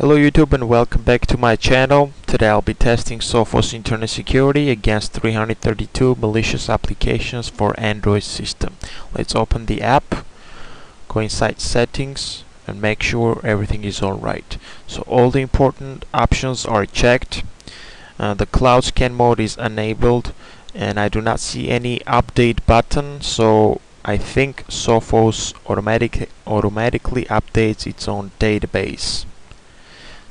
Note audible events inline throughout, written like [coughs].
Hello YouTube and welcome back to my channel. Today I'll be testing Sophos Internet Security against 332 malicious applications for Android system. Let's open the app, go inside settings and make sure everything is alright. So all the important options are checked. Uh, the cloud scan mode is enabled and I do not see any update button so I think Sophos automatic automatically updates its own database.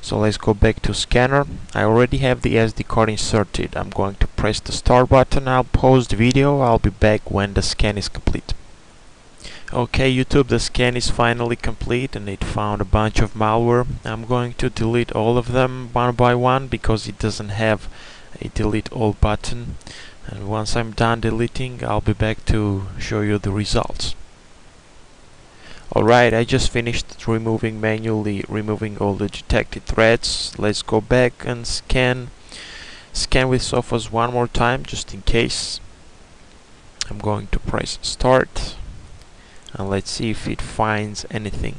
So let's go back to scanner. I already have the SD card inserted. I'm going to press the start button. I'll pause the video. I'll be back when the scan is complete. Okay YouTube, the scan is finally complete and it found a bunch of malware. I'm going to delete all of them one by one because it doesn't have a delete all button. And once I'm done deleting, I'll be back to show you the results. Alright, I just finished removing manually removing all the detected threads. Let's go back and scan scan with Sophos one more time just in case. I'm going to press start and let's see if it finds anything.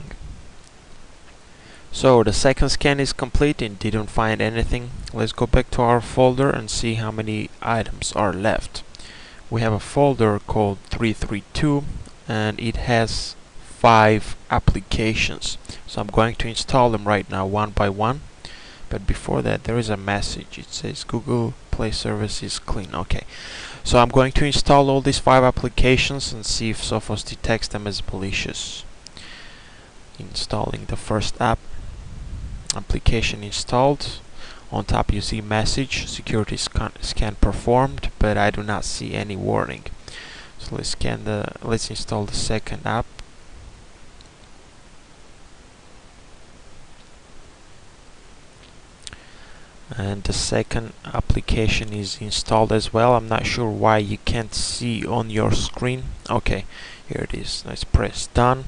So the second scan is complete and didn't find anything. Let's go back to our folder and see how many items are left. We have a folder called 332 and it has five applications. So I'm going to install them right now one by one. But before that there is a message. It says Google Play Service is clean. Okay. So I'm going to install all these five applications and see if Sophos detects them as malicious. Installing the first app. Application installed. On top you see message. Security scan, scan performed but I do not see any warning. So let's scan the let's install the second app and the second application is installed as well. I'm not sure why you can't see on your screen. Okay here it is. Let's press done.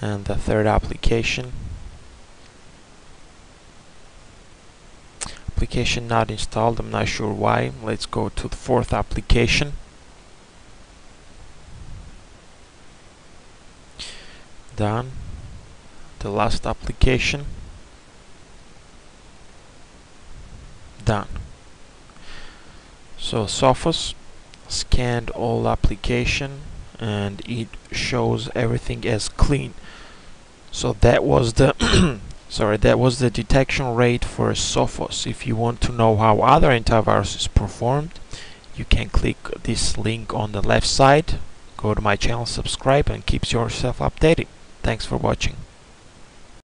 And the third application. Application not installed. I'm not sure why. Let's go to the fourth application. Done. The last application done. So Sophos scanned all application and it shows everything as clean. So that was the [coughs] sorry that was the detection rate for Sophos. If you want to know how other antiviruses performed, you can click this link on the left side. Go to my channel, subscribe, and keeps yourself updated. Thanks for watching.